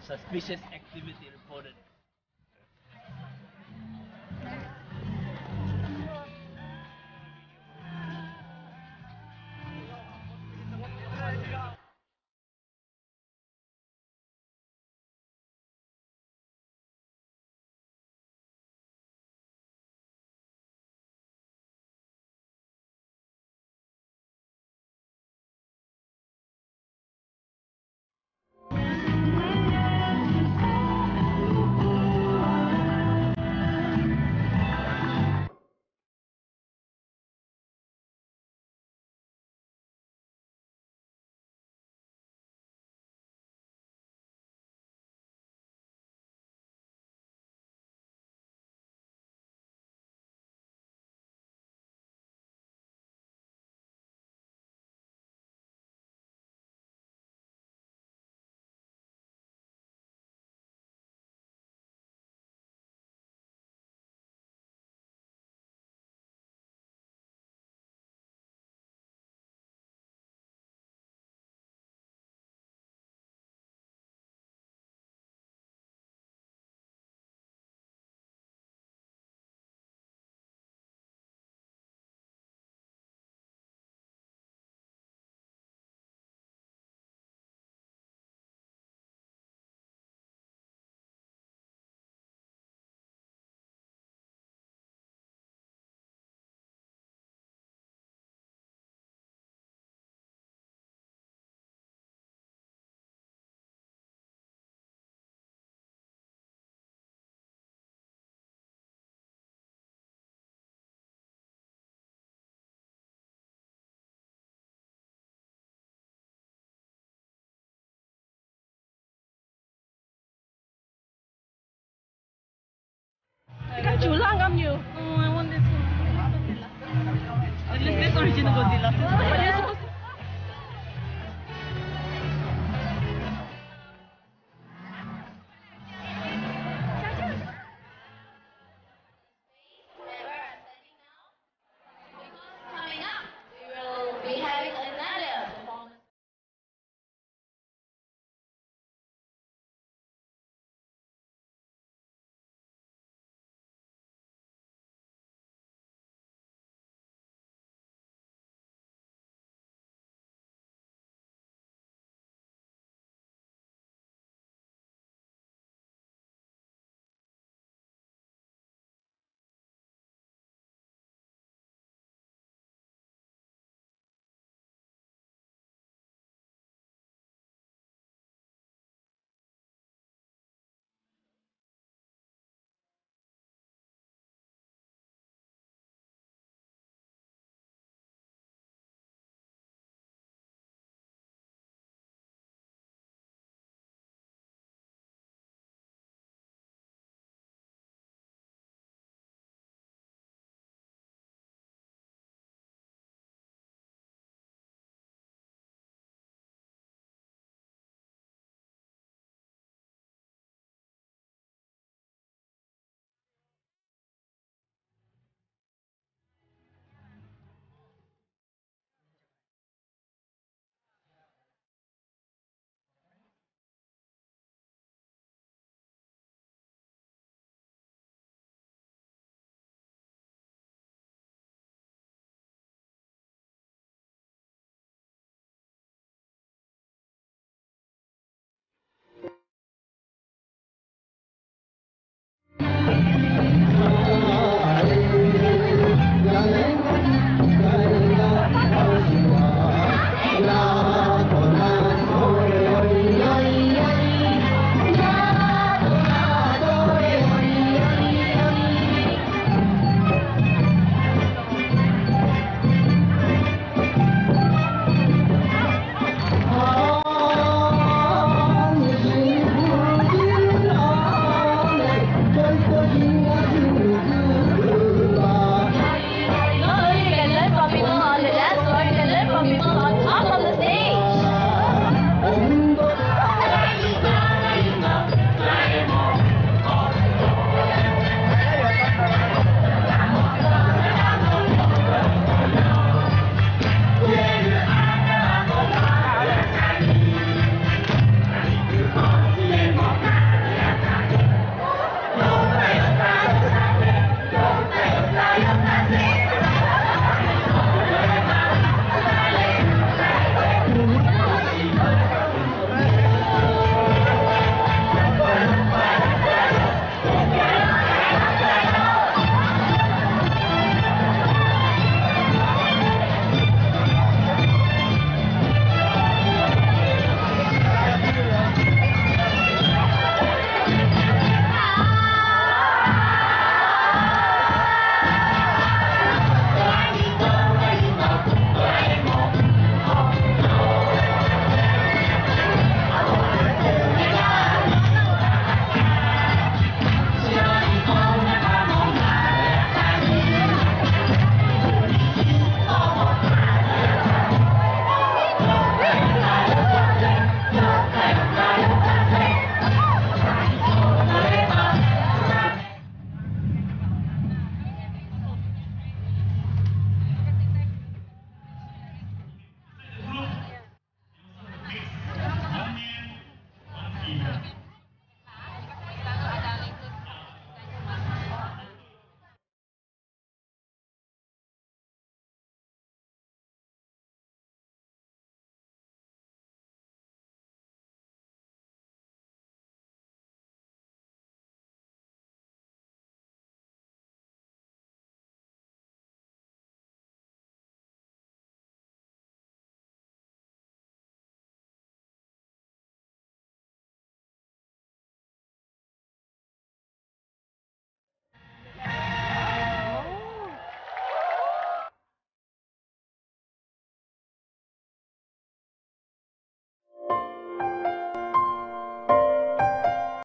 Suspicious activity reported. Am you. Oh, I want this one. At least this original Godzilla.